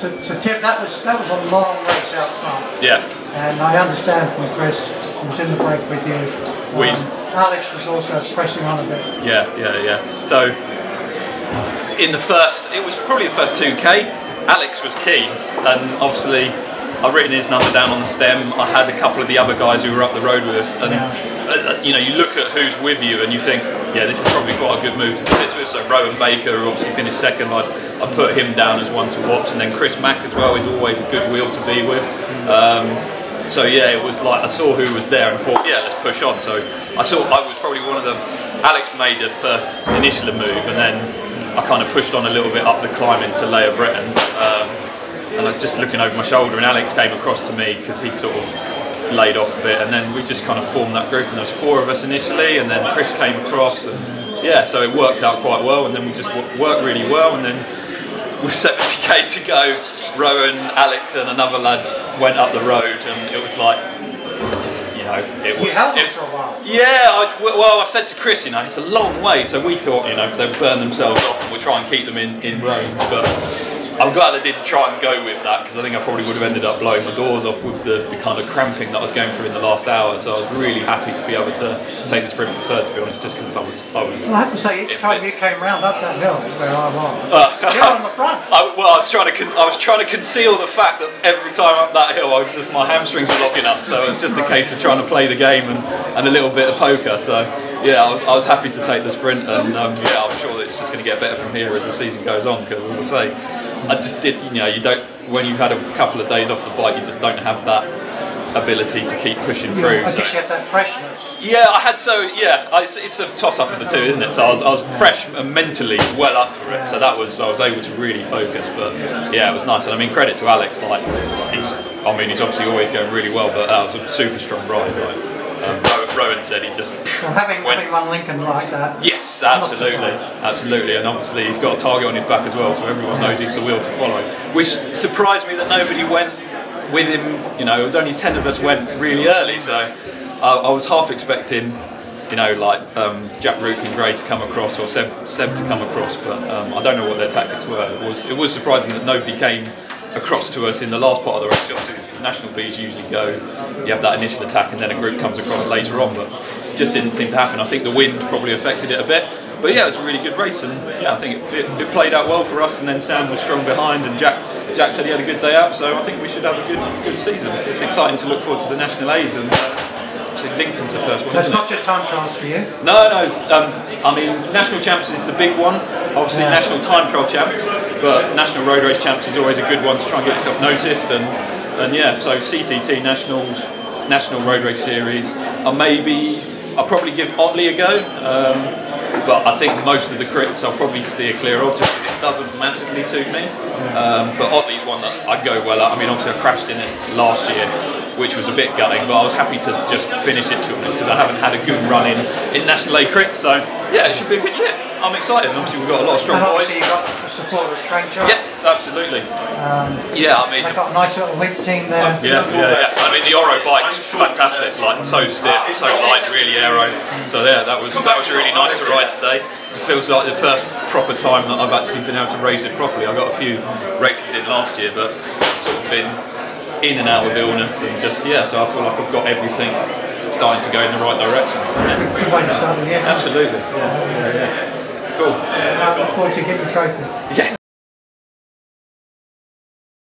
So, so Tim, that was that was a long race out front, Yeah. and I understand from Chris, who was in the break with you. We- um, Alex was also pressing on a bit. Yeah, yeah, yeah. So in the first, it was probably the first 2k. Alex was keen, and obviously I've written his number down on the stem. I had a couple of the other guys who were up the road with us, and uh, you know, you look at who's with you, and you think, yeah, this is probably quite a good move to persist with. So Rowan Baker, who obviously finished second, I I put him down as one to watch, and then Chris Mack as well is always a good wheel to be with. Um, so yeah, it was like I saw who was there and thought, yeah, let's push on. So I saw I was probably one of the. Alex made the first initial move, and then I kind of pushed on a little bit up the climb into Leia Breton. Um, and I was just looking over my shoulder, and Alex came across to me because he'd sort of laid off a bit, and then we just kind of formed that group. And there was four of us initially, and then Chris came across, and yeah, so it worked out quite well. And then we just wo- worked really well, and then with 70k to go, Rowan, Alex, and another lad went up the road, and it was like, just you know, it was. You held it was- for a while. yeah, I, well, I said to Chris, you know, it's a long way, so we thought, you know, they'd burn themselves off and we'll try and keep them in, in range. But I'm glad I didn't try and go with that because I think I probably would have ended up blowing my doors off with the, the kind of cramping that I was going through in the last hour. So I was really happy to be able to take the sprint for third, to be honest, just because I was. I was Well, I have to say, each time you came round up that hill where I was, Uh, you're on the front. I, well, I was trying to con- I was trying to conceal the fact that every time up that hill, I was just my hamstrings were locking up. So it was just a case of trying to play the game and, and a little bit of poker. So yeah, I was, I was happy to take the sprint, and um, yeah, I'm sure that it's just going to get better from here as the season goes on. Because as I say, I just did you know you don't when you've had a couple of days off the bike, you just don't have that ability to keep pushing through. I So- guess you have that freshness. yeah, I had so yeah. It's, it's a toss up of the two, isn't it? So I was, I was fresh and mentally well up for it. So that was I was able to really focus. But yeah, it was nice. And I mean, credit to Alex. Like, he's I mean, he's obviously always going really well. But that was a super strong ride. Like, um, Rowan, Rowan said he just Well, having, went- having won Lincoln like that. Yes, absolutely, absolutely, and obviously he's got a target on his back as well, so everyone knows he's the wheel to follow. Which surprised me that nobody went with him. You know, it was only ten of us went really early, so I, I was half expecting, you know, like um, Jack Rootkin-Gray to come across or Seb, Seb to come across, but um, I don't know what their tactics were. It was it was surprising that nobody came across to us in the last part of the race. Obviously, national B's usually go, you have that initial attack, and then a group comes across later on, but it just didn't seem to happen. I think the wind probably affected it a bit. But yeah, it was a really good race, and yeah, I think it, it, it played out well for us. And then Sam was strong behind, and Jack Jack said he had a good day out, so I think we should have a good good season. It's exciting to look forward to the national A's, and uh, obviously Lincoln's the first one. So it's isn't it? just time trials for you. No, no. Um, I mean, national champs is the big one. Obviously, Yeah. national time trial champ, but national road race champs is always a good one to try and get yourself noticed. And and yeah, so CTT nationals, national road race series. I maybe I'll probably give Otley a go. Um, but I think most of the crits I'll probably steer clear of just because it doesn't massively suit me. Um, but Otley's one that I go well at. I mean, obviously I crashed in it last year, which was a bit gutting, but I was happy to just finish it to be honest because I haven't had a good run in, in National A crits. So yeah, it should be a good year. I'm excited. Obviously we've got a lot of strong And boys. obviously you've got the support of Trainsharp. Yes, absolutely. Um, Yeah, I mean. they've got a nice little link team there. Yeah, yeah, yeah. I mean, the Oro bike's fantastic. Like so stiff, so light, really aero. So yeah, that was that was really nice to ride today. It feels like the first proper time that I've actually been able to race it properly. I got a few races in last year, but it's sort of been in and out with illness and just yeah. So I feel like I've got everything starting to go in the right direction. Good way to start the year. Absolutely. Yeah, yeah, yeah. Cool. I look forward to getting trophy. Yeah.